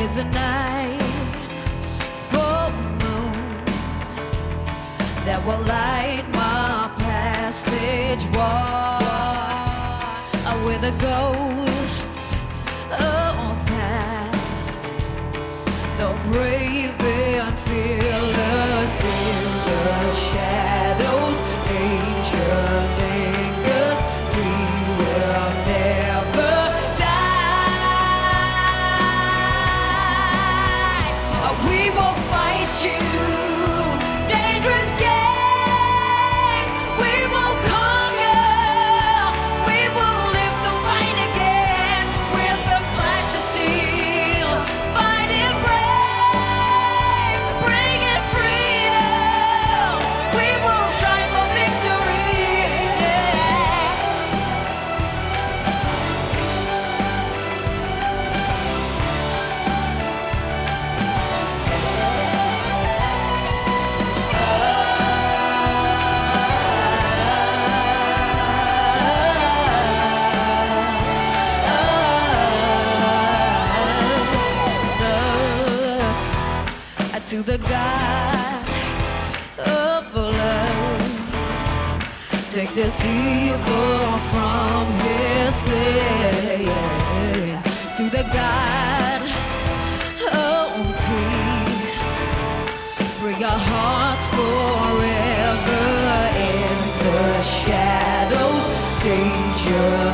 is a night full moon that will light my passage wall uh, where the ghosts you. To the God of love. Take this evil from his sin. To the God of peace. Free our hearts forever in the shadows. Danger